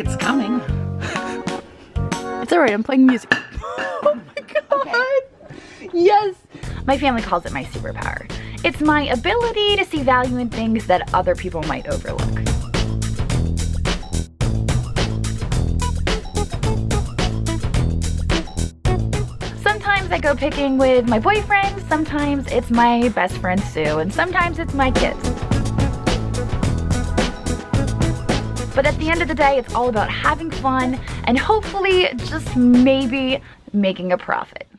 it's coming. It's alright, I'm playing music. oh my god. Yes. My family calls it my superpower. It's my ability to see value in things that other people might overlook. Sometimes I go picking with my boyfriend, sometimes it's my best friend Sue, and sometimes it's my kids. But at the end of the day, it's all about having fun and hopefully just maybe making a profit.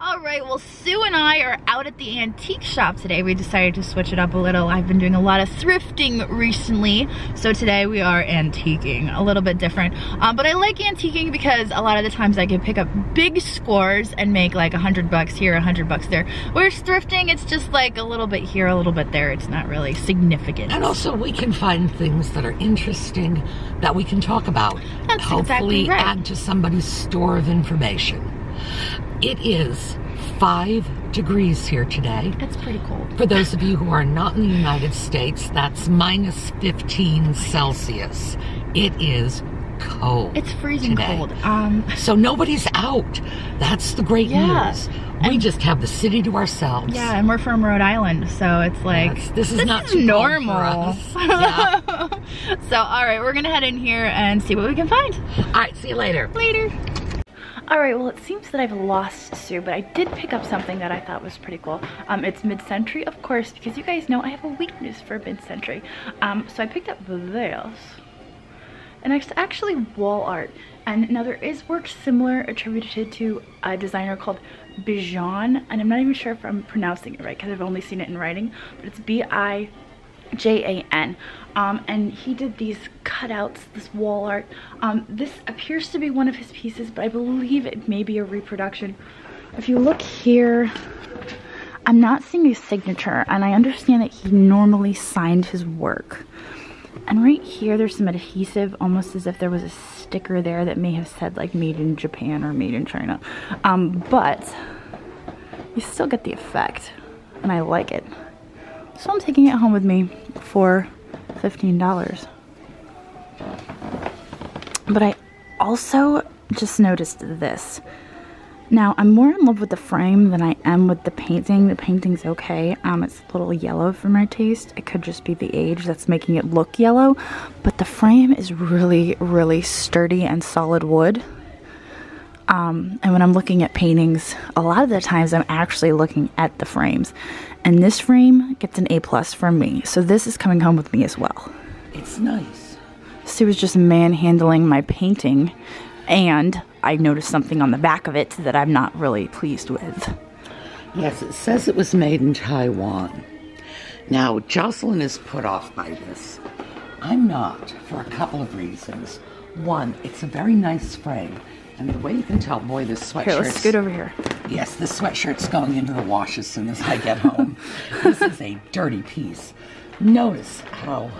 All right, well, Sue and I are out at the antique shop today. We decided to switch it up a little. I've been doing a lot of thrifting recently, so today we are antiquing, a little bit different. Um, but I like antiquing because a lot of the times I can pick up big scores and make like a hundred bucks here, a hundred bucks there. Whereas thrifting, it's just like a little bit here, a little bit there. It's not really significant. And also we can find things that are interesting that we can talk about. That's Hopefully exactly right. add to somebody's store of information. It is five degrees here today. It's pretty cold. For those of you who are not in the United States, that's minus 15 Celsius. It is cold. It's freezing today. cold. Um, So nobody's out. That's the great Yeah. news. We just have the city to ourselves. yeah, and we're from Rhode Island, so it's like Yes, this is not too normal. for us. Yeah. so, all right, we're gonna head in here and see what we can find. All right, see you later. Later. All right, well, it seems that I've lost Sue, but I did pick up something that I thought was pretty cool. Um, it's mid-century, of course, because you guys know I have a weakness for mid-century. Um, so I picked up this, and it's actually wall art. And now there is work similar attributed to a designer called Bijan, and I'm not even sure if I'm pronouncing it right because I've only seen it in writing, but it's B-I J-A-N. Um, and he did these cutouts, this wall art. Um, this appears to be one of his pieces, but I believe it may be a reproduction. If you look here, I'm not seeing a signature, and I understand that he normally signed his work. And right here, there's some adhesive, almost as if there was a sticker there that may have said like made in Japan or made in China. Um, but you still get the effect, and I like it. So I'm taking it home with me for $15. But I also just noticed this. Now, I'm more in love with the frame than I am with the painting. The painting's okay. Um, it's a little yellow for my taste. It could just be the age that's making it look yellow. But the frame is really, really sturdy and solid wood. Um, and when I'm looking at paintings, a lot of the times I'm actually looking at the frames. And this frame gets an A plus from me. So this is coming home with me as well. It's nice. Sue was just manhandling my painting, and I noticed something on the back of it that I'm not really pleased with. Yes, it says it was made in Taiwan. Now, Jocelyn is put off by this. I'm not, for a couple of reasons. One, it's a very nice frame. And the way you can tell, boy, this sweatshirt. Here, let's scoot over here. Yes, this sweatshirt's going into the wash as soon as I get home. this is a dirty piece. Notice how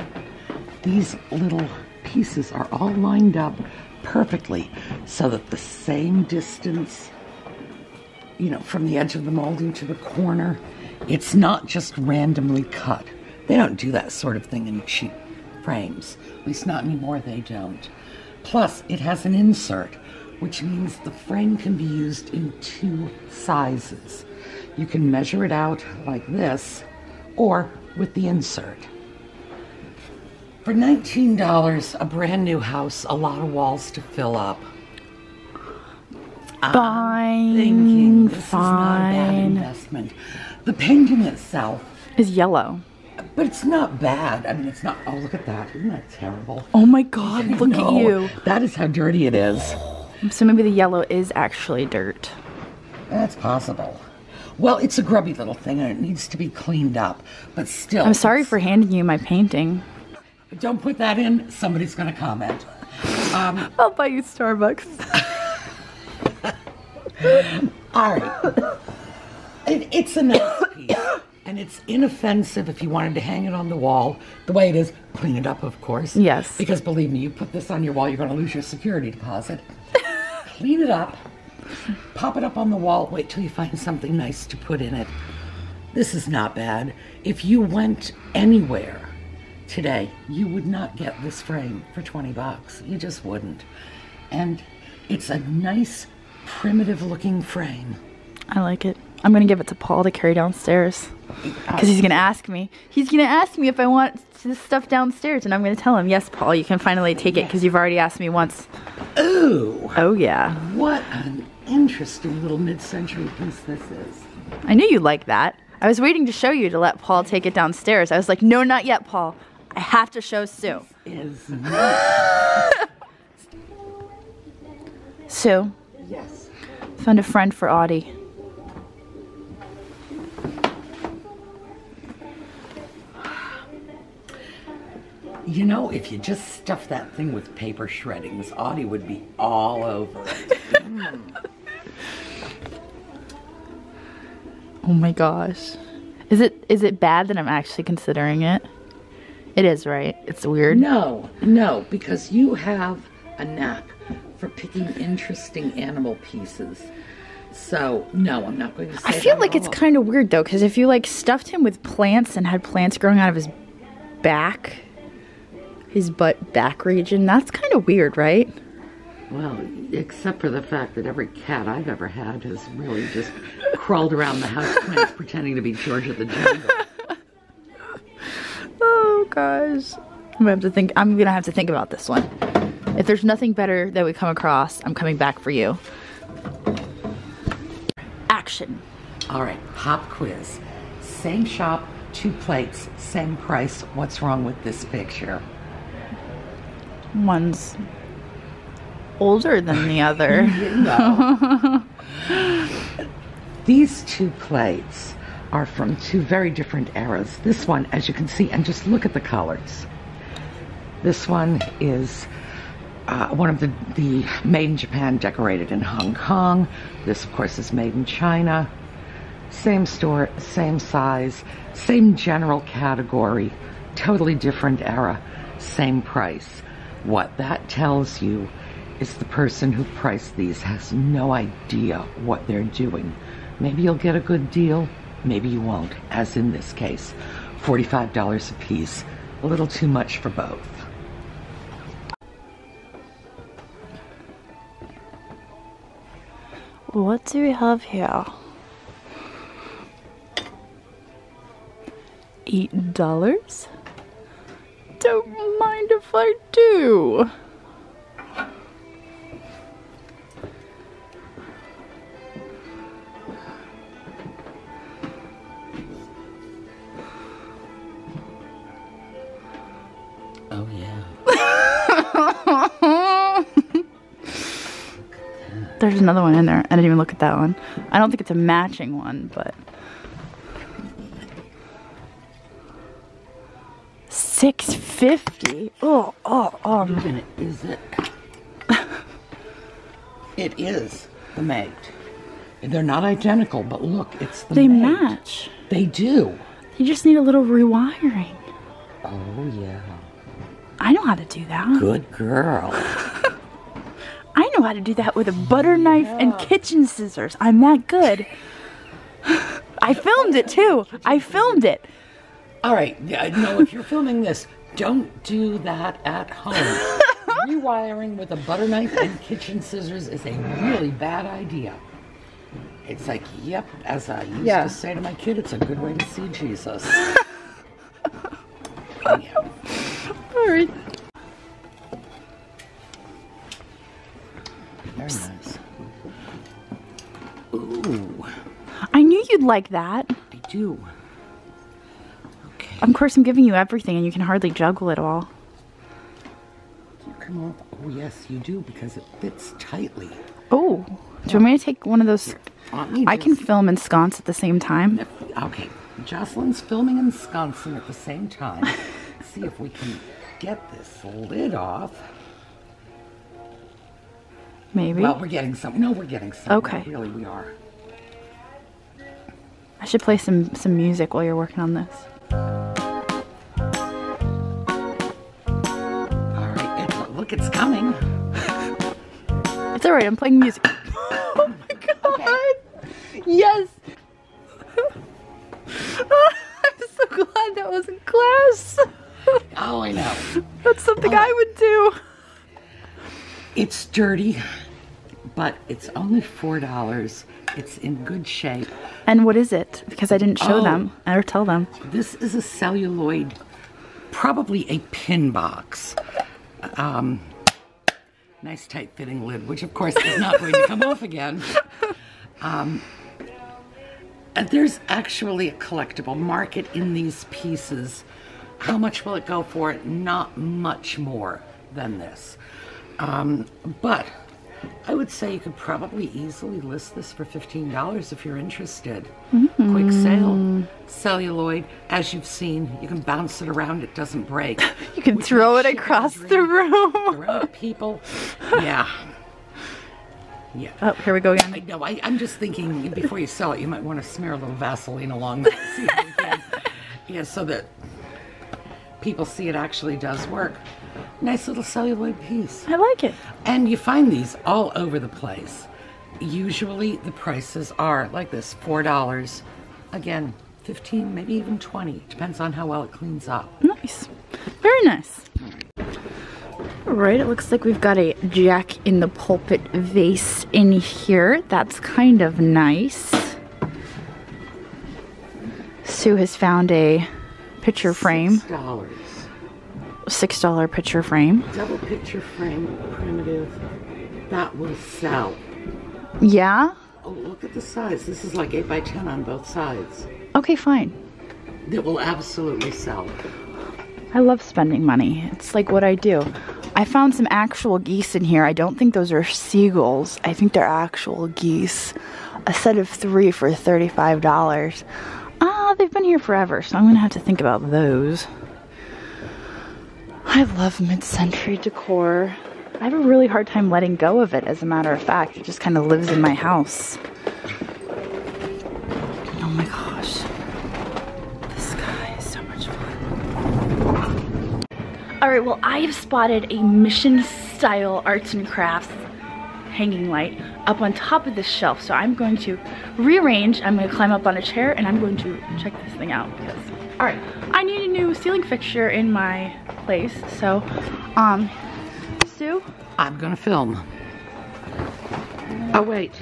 these little pieces are all lined up perfectly so that the same distance, you know, from the edge of the molding to the corner, it's not just randomly cut. They don't do that sort of thing in cheap frames. At least not anymore, they don't. Plus, it has an insert, which means the frame can be used in two sizes. You can measure it out like this, or with the insert. For $19, a brand new house, a lot of walls to fill up. Ah, fine, Thinking this is not a bad fine. investment. The painting itself, Is yellow. but it's not bad. I mean, it's not. Oh, look at that! Isn't that terrible? Oh my god, look at you. That is how dirty it is. So maybe the yellow is actually dirt. That's possible. Well, it's a grubby little thing and it needs to be cleaned up. But still, I'm sorry for handing you my painting. Don't put that in. Somebody's going to comment. Um, I'll buy you Starbucks. all right. It, it's a nice piece. And it's inoffensive if you wanted to hang it on the wall. The way it is, clean it up, of course. Yes. Because believe me, you put this on your wall, you're going to lose your security deposit. Clean it up, pop it up on the wall, wait till you find something nice to put in it. This is not bad. If you went anywhere today, you would not get this frame for 20 bucks. You just wouldn't. And it's a nice, primitive looking frame. I like it. I'm gonna give it to Paul to carry downstairs uh, because he's gonna ask me. He's gonna ask me if I want this stuff downstairs, and I'm gonna tell him, "Yes, Paul, you can finally take it because you've already asked me once." Ooh, Oh yeah, what an interesting little mid-century piece this is. I knew you'd like that. I was waiting to show you to let Paul take it downstairs. I was like, "No, not yet, Paul. I have to show Sue." Is Sue yes. found a friend for Audie. You know, if you just stuff that thing with paper shreddings, Audie would be all over it. Oh my gosh. Is it is it bad that I'm actually considering it? It is, right? It's weird. No, no, because you have a knack for picking interesting animal pieces. So, no, I'm not going to say I feel like it's kind of weird though, because if you like stuffed him with plants and had plants growing out of his back, his butt back region, that's kind of weird, right? Well, except for the fact that every cat I've ever had has really just crawled around the house plants pretending to be George of the Jungle. Oh gosh. I'm gonna have to think. I'm gonna have to think about this one. If there's nothing better that we come across, I'm coming back for you. Action. All right, pop quiz. Same shop, two plates, same price. What's wrong with this picture? One's older than the other. These two plates are from two very different eras. This one, as you can see, and just look at the colors. This one is uh, one of the, the made in Japan, decorated in Hong Kong. This, of course, is made in China. Same store, same size, same general category, totally different era, same price. What that tells you is the person who priced these has no idea what they're doing. Maybe you'll get a good deal, maybe you won't, as in this case. $45 a piece, a little too much for both. What do we have here? Eight dollars? Don't mind if I do. Oh, yeah. There's another one in there. I didn't even look at that one. I don't think it's a matching one, but. Six fifty. Oh, oh, oh. Even is it? it is the mate. They're not identical, but look, it's the They mate. match. They do. You just need a little rewiring. Oh, yeah. I know how to do that. Good girl. I know how to do that with a butter knife and kitchen scissors. I'm that good. I filmed it too. I filmed it. All right. Yeah, no, if you're filming this, don't do that at home. Rewiring with a butter knife and kitchen scissors is a really bad idea. It's like, yep, as I used Yeah. to say to my kid, it's a good way to see Jesus. Oh, yeah. All right. Very nice. Ooh, I knew you'd like that. I do. Of course, I'm giving you everything and you can hardly juggle it all. You come up. Oh, yes, you do, because it fits tightly. Oh, do you want me to take one of those? I can film and sconce at the same time. Okay, Jocelyn's filming in Wisconsin at the same time. See if we can get this lid off. Maybe. Well, we're getting some. No, we're getting some. Okay. Really, we are. I should play some some music while you're working on this. Right. It's, coming. It's all right. I'm playing music. oh my god! Yes. I'm so glad that wasn't class. Oh, I know. That's something oh I would do. It's dirty, but it's only $4. It's in good shape. And what is it? Because I didn't show Oh. them or tell them. This is a celluloid, probably a pin box. Um, nice tight fitting lid, which of course is not going to come off again. Um, and there's actually a collectible market in these pieces. How much will it go for? Not much more than this. Um, but I would say you could probably easily list this for $15 if you're interested. Mm-hmm. Quick sale, celluloid. As you've seen, you can bounce it around, it doesn't break. You can Which throw it makes shipping a across the room. Around people, yeah. Yeah. Oh, here we go I again. know. I, I'm just thinking before you sell it, you might want to smear a little Vaseline along that. See if you can. Yeah, so that people see it actually does work. Nice little celluloid piece. I like it. And you find these all over the place. Usually the prices are like this $4. Again, 15 maybe even 20 Depends on how well it cleans up. Nice. Very nice. All right, it looks like we've got a Jack in the Pulpit vase in here. That's kind of nice. Sue has found a picture frame, $6. $6 picture frame. Double picture frame, primitive. That will sell. Yeah? Oh, look at the size. This is like 8 by 10 on both sides. Okay, fine. That will absolutely sell. I love spending money. It's like what I do. I found some actual geese in here. I don't think those are seagulls. I think they're actual geese. A set of three for $35. Ah, they've been here forever, so I'm gonna have to think about those. I love mid century decor. I have a really hard time letting go of it, as a matter of fact. It just kind of lives in my house. Oh my gosh. This guy is so much fun. All right, well, I have spotted a mission style arts and crafts hanging light up on top of this shelf. So I'm going to rearrange, I'm gonna climb up on a chair and I'm going to check this thing out because, all right, I need a new ceiling fixture in my place. So, um, Sue, I'm going to film. Oh, wait.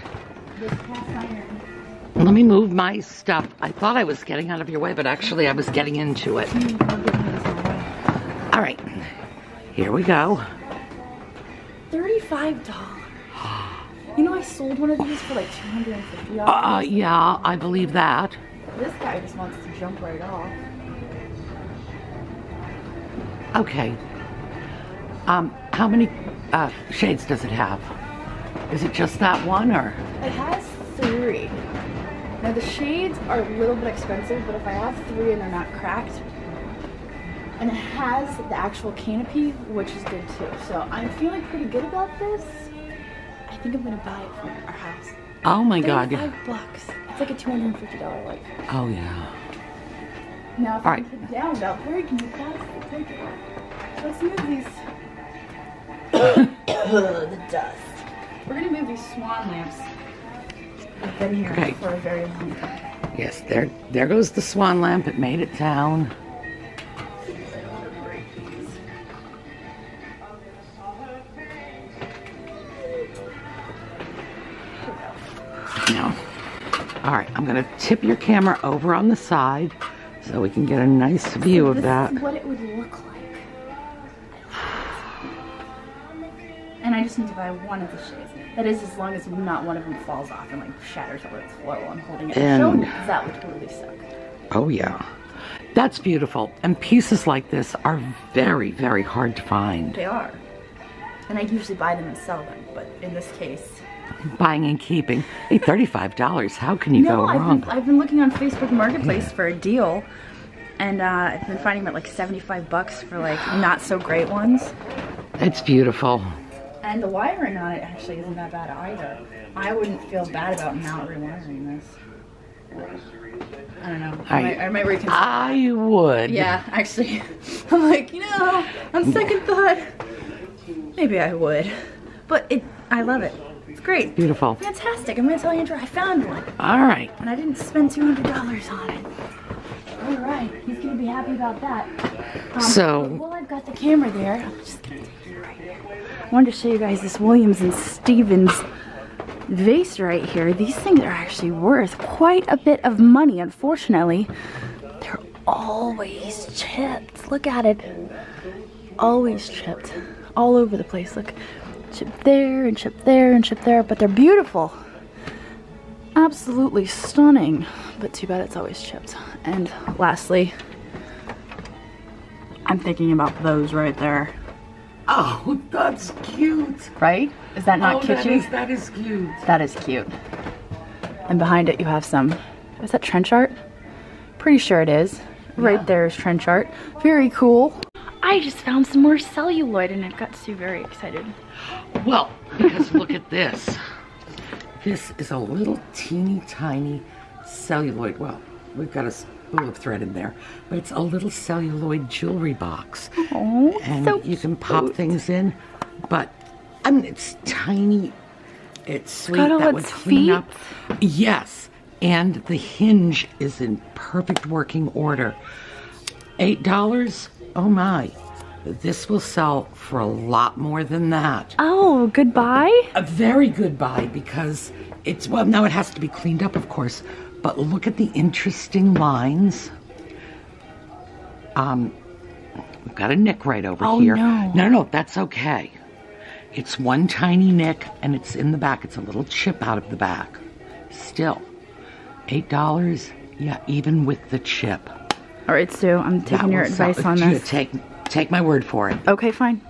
Let me move my stuff. I thought I was getting out of your way, but actually I was getting into it. All right. Here we go. $35. You know, I sold one of these for like $250. Uh, yeah, I believe that. This guy just wants to jump right off. Okay. Um, how many uh, shades does it have? Is it just that one, or? It has three. Now the shades are a little bit expensive, but if I have three and they're not cracked, and it has the actual canopy, which is good too. So I'm feeling pretty good about this. I think I'm gonna buy it for our house. Oh my God. Five bucks. It's like a two hundred and fifty dollar like. Oh yeah. Now if All I right. put it down about where can you pass the ticket? Let's move these. the dust. We're gonna move these swan lamps. I've been here Okay. for a very long time. Yes, there, there goes the swan lamp. It made it down. Now, all right, I'm gonna tip your camera over on the side so we can get a nice view of this that. what it would look like. And I just need to buy one of the shades. That is, as long as not one of them falls off and like shatters over its floor while I'm holding it. And- Showing you, 'cause that would totally suck. Oh yeah, that's beautiful. And pieces like this are very, very hard to find. They are. And I usually buy them and sell them, but in this case, Buying and keeping. Hey, thirty-five dollars. How can you no, go I've wrong? been, I've been looking on Facebook Marketplace for a deal, and uh, I've been finding them at like 75 bucks for like not so great ones. It's beautiful. And the wiring on it actually isn't that bad either. I wouldn't feel bad about not rewiring this. I don't know. I, I- might, I might reconsider. I would. yeah, actually, I'm like, you know, on second thought, maybe I would. But it, I love it. It's great. Beautiful. Fantastic. I'm gonna tell Andrew I found one, All right. and I didn't spend $200 on it. All right, he's gonna be happy about that. Um, so, Well, I've got the camera there. I'm just gonna take it right here. I wanted to show you guys this Williams and Stevens vase right here. These things are actually worth quite a bit of money, unfortunately. They're always chipped. Look at it. Always chipped. All over the place. Look. Chipped there and chipped there and chipped there, but they're beautiful. Absolutely stunning. But too bad it's always chipped. And lastly, I'm thinking about those right there. oh, that's cute. Right? Is that not oh, kitschy? is, that is cute. That is cute. And behind it you have some, is that trench art? Pretty sure it is. Right Yeah. there is trench art. Very cool. I just found some more celluloid and it got Sue very excited. Well, because look at this. This is a little teeny tiny celluloid. Well, we've got a spool of thread in there, but it's a little celluloid jewelry box. Oh, and so you can pop cute. things in. But I mean, it's tiny. It's sweet. got all that its clean feet. up. Yes, and the hinge is in perfect working order. Eight dollars. Oh my! This will sell for a lot more than that. Oh, goodbye? A very good buy because it's well now it has to be cleaned up, of course. But look at the interesting lines. Um, we've got a nick right over Oh, here. no. no, no, that's okay. It's one tiny nick, and it's in the back. It's a little chip out of the back. Still, eight dollars. Yeah, even with the chip. All right, Sue, I'm That taking your advice on this. Take, take my word for it. Okay, fine.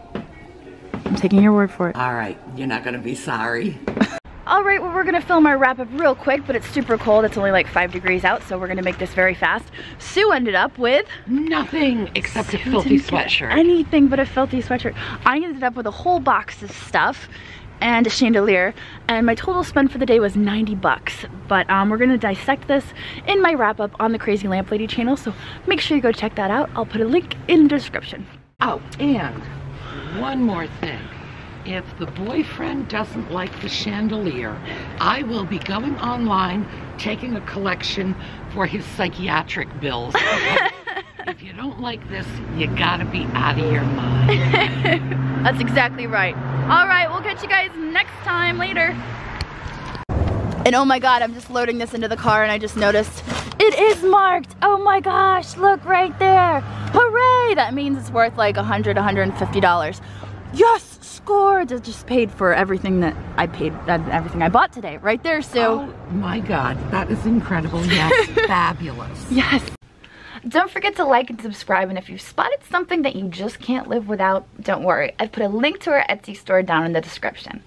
I'm taking your word for it. All right, you're not gonna be sorry. All right, well, we're gonna film our wrap up real quick, but it's super cold. It's only like five degrees out, so we're gonna make this very fast. Sue ended up with Nothing except a filthy sweatshirt. Anything but a filthy sweatshirt. I ended up with a whole box of stuff and a chandelier, and my total spend for the day was 90 bucks. But um, we're gonna dissect this in my wrap up on the Crazy Lamp Lady channel, so make sure you go check that out. I'll put a link in the description. Oh, and one more thing. If the boyfriend doesn't like the chandelier, I will be going online taking a collection for his psychiatric bills. Okay? if you don't like this, you gotta be out of your mind. That's exactly right. All right, we'll catch you guys next time later. And oh my God, I'm just loading this into the car and I just noticed it is marked. Oh my gosh, look right there. Hooray! That means it's worth like 100, 150 dollars. Yes, scored. I just paid for everything that I paid, everything I bought today. Right there, Sue. oh my god, that is incredible. Yes, fabulous. Yes. Don't forget to like and subscribe, and if you've spotted something that you just can't live without, don't worry. I've put a link to our Etsy store down in the description.